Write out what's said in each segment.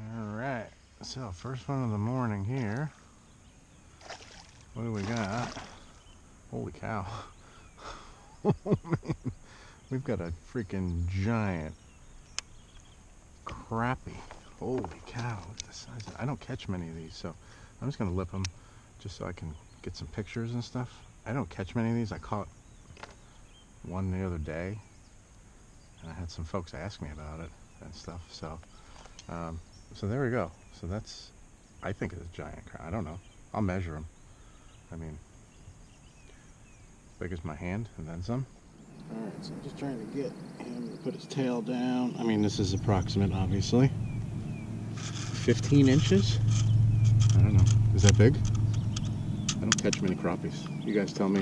All right, so first one of the morning here. What do we got? Holy cow. oh man, we've got a freaking giant crappie. Holy cow, look at the size. Of, I don't catch many of these, so I'm just gonna lip them just so I can get some pictures and stuff. I don't catch many of these. I caught one the other day, and I had some folks ask me about it and stuff. So, um, so there we go. So that's, I think it's a giant crab. I don't know. I'll measure them. I mean, big as my hand and then some. All right, so I'm just trying to get him to put his tail down. I mean, this is approximate, obviously. 15 inches? I don't know. Is that big? I don't catch many crappies. You guys tell me.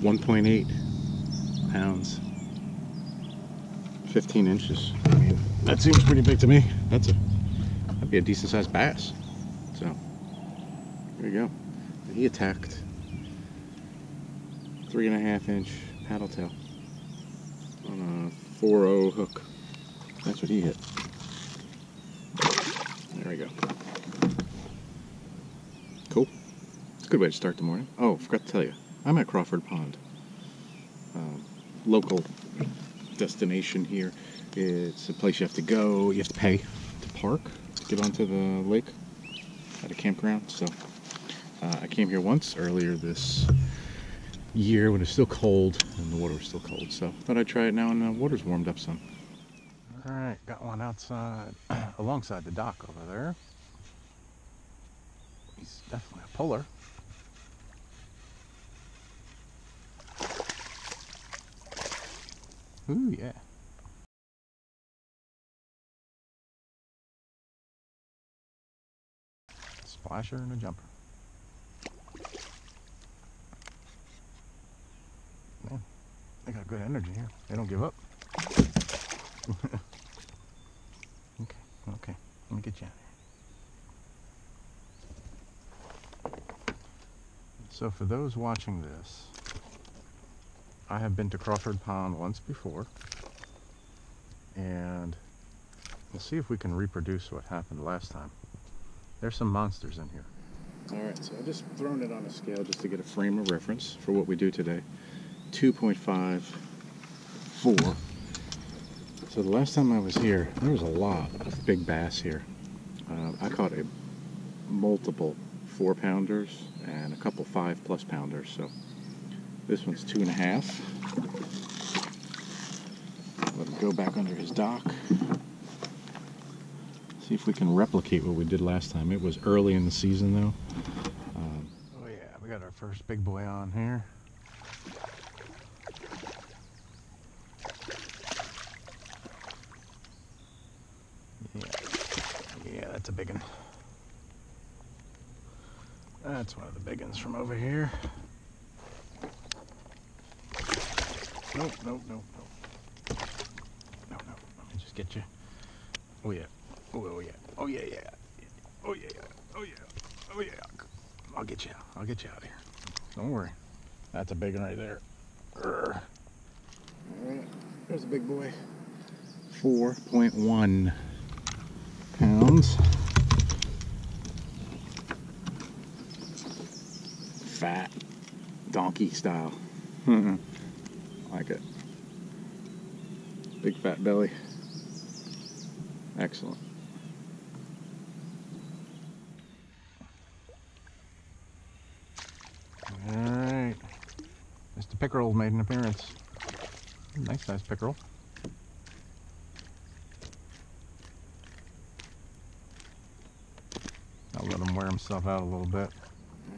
1.8 pounds. 15 inches. I mean, that seems pretty big to me. That's a, a decent sized bass. So, there you go. He attacked three and a half inch paddle tail on a 4-0 hook. That's what he hit. There we go. Cool. It's a good way to start the morning. Oh, forgot to tell you, I'm at Crawford Pond. Um, local destination here. It's a place you have to go. You have to pay to park get onto the lake at a campground. So uh, I came here once earlier this year when it's still cold and the water was still cold. So thought I'd try it now and the water's warmed up some. All right, got one outside alongside the dock over there. He's definitely a puller. Ooh, yeah. Splasher and a jumper. Man, they got good energy here. They don't give up. okay, okay. Let me get you out of here. So for those watching this, I have been to Crawford Pond once before, and we'll see if we can reproduce what happened last time. There's some monsters in here. All right, so I've just thrown it on a scale just to get a frame of reference for what we do today. 2.5, 4. So the last time I was here, there was a lot of big bass here. Uh, I caught a multiple four pounders and a couple five plus pounders. So this one's two and a half. Let him go back under his dock. See if we can replicate what we did last time. It was early in the season though. Um, oh yeah, we got our first big boy on here. Yeah, yeah, that's a big one. That's one of the big ones from over here. Nope, nope, nope, nope. No, no, let me just get you. Oh yeah. Oh, oh yeah. Oh yeah, yeah. Oh yeah, yeah. Oh yeah. Oh yeah. I'll get you. I'll get you out of here. Don't worry. That's a big one right there. All right. There's a big boy. 4.1 pounds. Fat donkey style. Mm-hmm. like it. Big fat belly. Excellent. Alright. Mr. Pickerel made an appearance. Nice size pickerel. I'll let him wear himself out a little bit.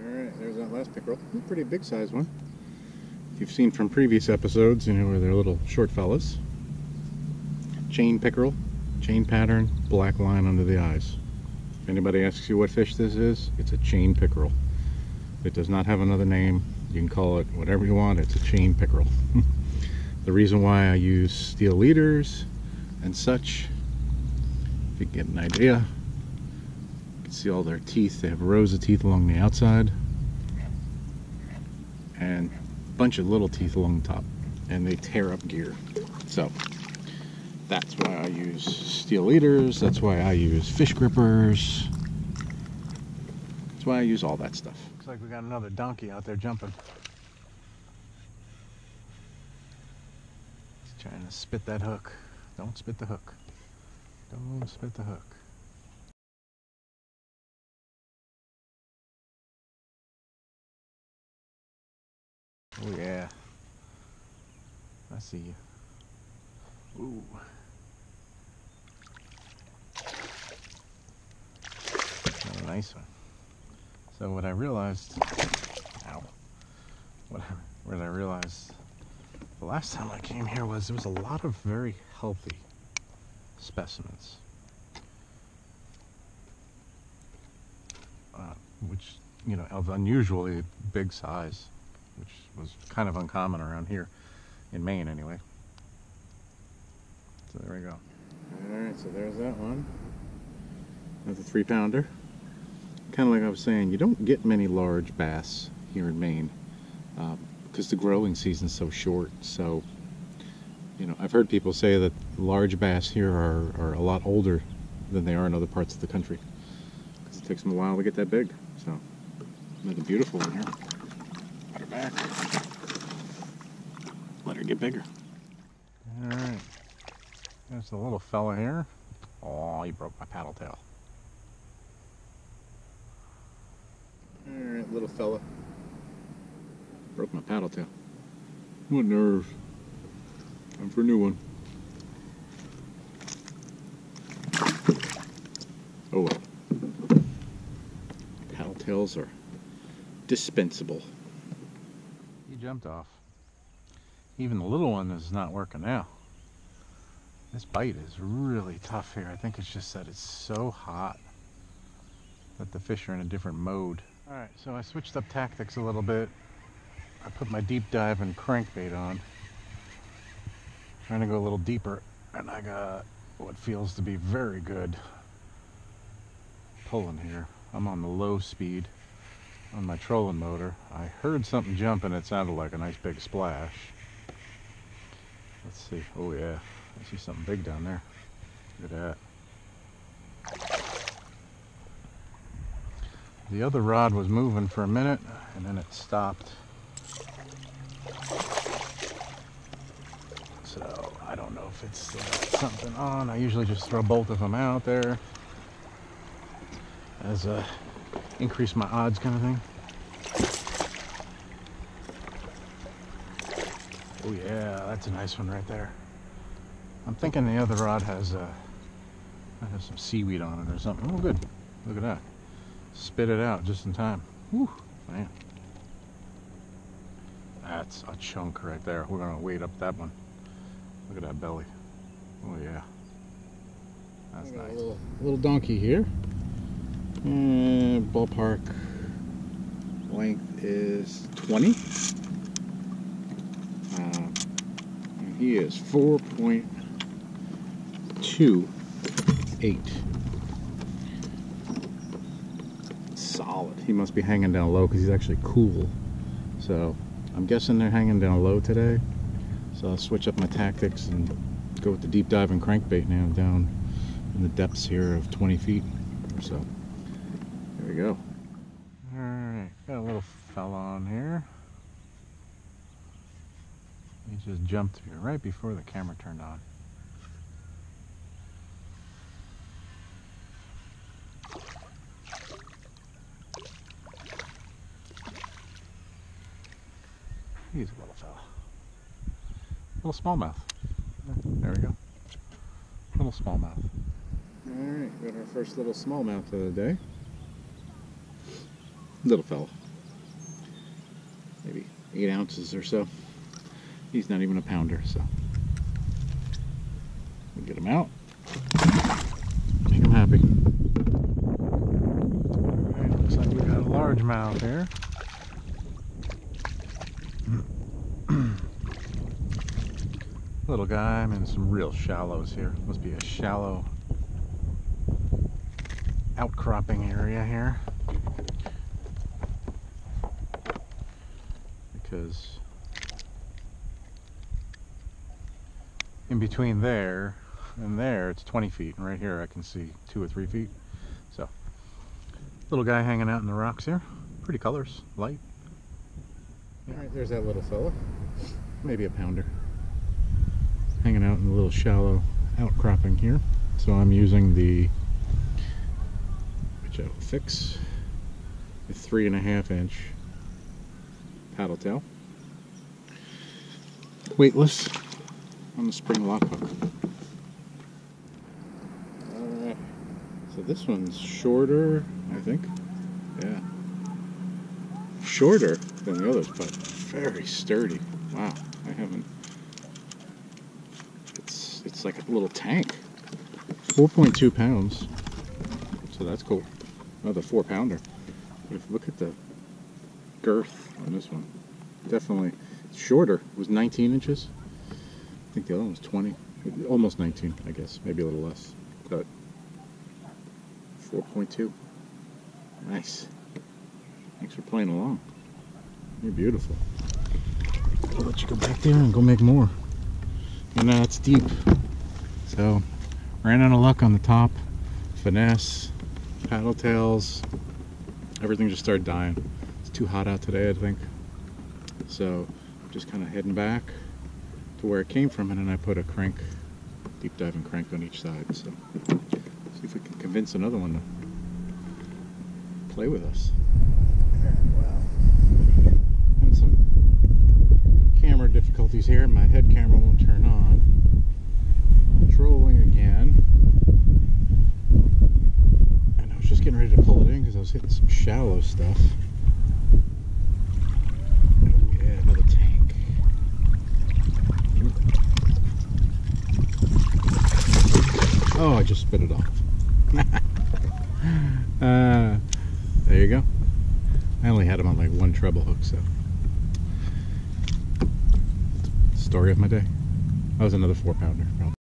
Alright, there's that last pickerel. Pretty big size one. If you've seen from previous episodes, you know where they're little short fellas. Chain pickerel, chain pattern, black line under the eyes. If anybody asks you what fish this is, it's a chain pickerel. It does not have another name. You can call it whatever you want. It's a chain pickerel. the reason why I use steel leaders and such, if you get an idea, you can see all their teeth. They have rows of teeth along the outside and a bunch of little teeth along the top and they tear up gear. So That's why I use steel leaders. That's why I use fish grippers. That's why I use all that stuff. Looks like we got another donkey out there jumping. He's trying to spit that hook. Don't spit the hook. Don't spit the hook. Oh yeah. I see you. Ooh. Oh, nice one. So what I realized, ow, what what I realized the last time I came here was there was a lot of very healthy specimens. Uh, which, you know, of unusually big size, which was kind of uncommon around here in Maine anyway. So there we go. Alright, so there's that one. That's a three pounder. Kind of like I was saying, you don't get many large bass here in Maine because um, the growing season's so short. So, you know, I've heard people say that large bass here are, are a lot older than they are in other parts of the country because it takes them a while to get that big. So, another beautiful one here. Put her back. Let her get bigger. All right. There's a little fella here. Oh, he broke my paddle tail. Alright, little fella. Broke my paddle tail. What nerve. Time for a new one. Oh well. Paddle tails are dispensable. He jumped off. Even the little one is not working now. This bite is really tough here. I think it's just that it's so hot that the fish are in a different mode. All right, so I switched up tactics a little bit. I put my deep dive and crankbait on. Trying to go a little deeper, and I got what feels to be very good pulling here. I'm on the low speed on my trolling motor. I heard something jump and it sounded like a nice big splash. Let's see. Oh yeah. I see something big down there. Look at that. The other rod was moving for a minute and then it stopped. So I don't know if it's uh, something on. I usually just throw both of them out there as a increase my odds kind of thing. Oh yeah, that's a nice one right there. I'm thinking the other rod has uh, has some seaweed on it or something. Oh, good. Look at that. Spit it out just in time. Whew, man. That's a chunk right there. We're gonna weight up that one. Look at that belly. Oh yeah. That's nice. A little, little donkey here. And ballpark length is 20. Uh, and he is 4.0 two eight. Solid. He must be hanging down low because he's actually cool. So I'm guessing they're hanging down low today. So I'll switch up my tactics and go with the deep dive and crankbait now down in the depths here of 20 feet or so. There we go. Alright, got a little fella on here. He just jumped here right before the camera turned on. He's a little fella. Little smallmouth. There we go. Little smallmouth. Alright, got our first little smallmouth of the day. Little fella. Maybe eight ounces or so. He's not even a pounder, so. We'll get him out. Make him happy. Alright, looks like we got a largemouth here. Little guy, I'm in some real shallows here. Must be a shallow outcropping area here. Because in between there and there it's 20 feet. And right here I can see two or three feet. So, little guy hanging out in the rocks here. Pretty colors, light. All right, there's that little fella. Maybe a pounder. Out in a little shallow outcropping here. So I'm using the, which I will fix, a three and a half inch paddle tail. Weightless on the spring lock hook. Alright, so this one's shorter, I think. Yeah. Shorter than the others, but very sturdy. Wow, I haven't. Like a little tank. 4.2 pounds. So that's cool. Another four pounder. But if look at the girth on this one. Definitely shorter. It was 19 inches. I think the other one was 20. Almost 19, I guess. Maybe a little less. But 4.2. Nice. Thanks for playing along. You're beautiful. I'll let you go back there and go make more. And that's deep. So, ran out of luck on the top. Finesse, paddle tails, everything just started dying. It's too hot out today, I think. So, just kind of heading back to where it came from, and then I put a crank, deep diving crank on each side. So, see if we can convince another one to play with us. Having some camera difficulties here. My head camera won't turn on. Trolling again. And I was just getting ready to pull it in because I was hitting some shallow stuff. Oh yeah, another tank. Oh, I just spit it off. uh, there you go. I only had him on like one treble hook, so. Story of my day. That was another four pounder, probably.